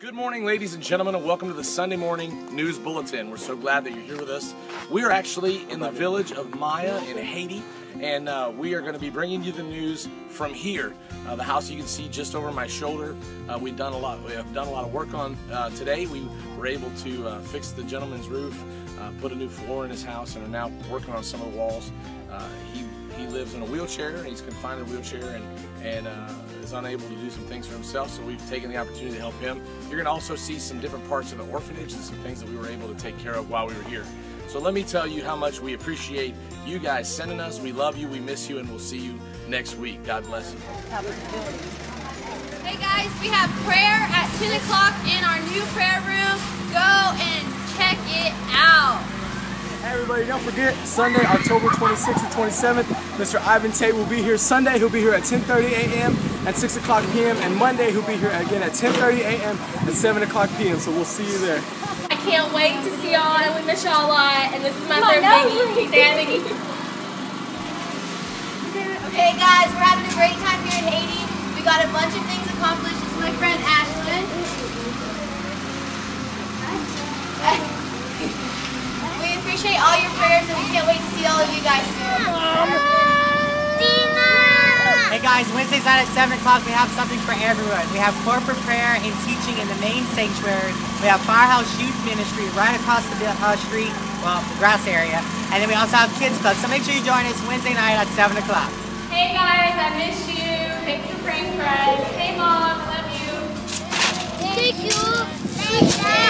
Good morning, ladies and gentlemen, and welcome to the Sunday Morning News Bulletin. We're so glad that you're here with us. We are actually in the village of Maya in Haiti, and uh, we are going to be bringing you the news from here. Uh, the house you can see just over my shoulder. Uh, we've done a lot. We have done a lot of work on uh, today. We were able to uh, fix the gentleman's roof, uh, put a new floor in his house, and are now working on some of the walls. he he lives in a wheelchair and he's confined in a wheelchair and and uh, is unable to do some things for himself, so we've taken the opportunity to help him. You're going to also see some different parts of the orphanage and some things that we were able to take care of while we were here. So let me tell you how much we appreciate you guys sending us. We love you, we miss you, and we'll see you next week. God bless you. Hey guys, we have prayer at 10 o'clock in our new prayer room. Go and check it out. Hey everybody, don't forget, Sunday, October 26th and 27th, Mr. Ivan Tait will be here. Sunday, he'll be here at 10.30 a.m. and 6 o'clock p.m. And Monday, he'll be here again at 10.30 a.m. and 7 o'clock p.m. So we'll see you there. I can't wait to see y'all, and we miss y'all a lot. And this is my oh, third Biggie. Say Biggie. Okay guys, we're having a great time here in Haiti. We got a bunch of things accomplished. This is my friend Ashlyn. Appreciate all your prayers and we can't wait to see all of you guys soon. Hey guys, Wednesdays night at 7 o'clock we have something for everyone. We have corporate prayer and teaching in the main sanctuary. We have Firehouse Youth Ministry right across the uh, street, well, the grass area. And then we also have Kids Club. So make sure you join us Wednesday night at 7 o'clock. Hey guys, I miss you. Thanks for praying for us. Hey mom, I love you. Thank you. Thank you.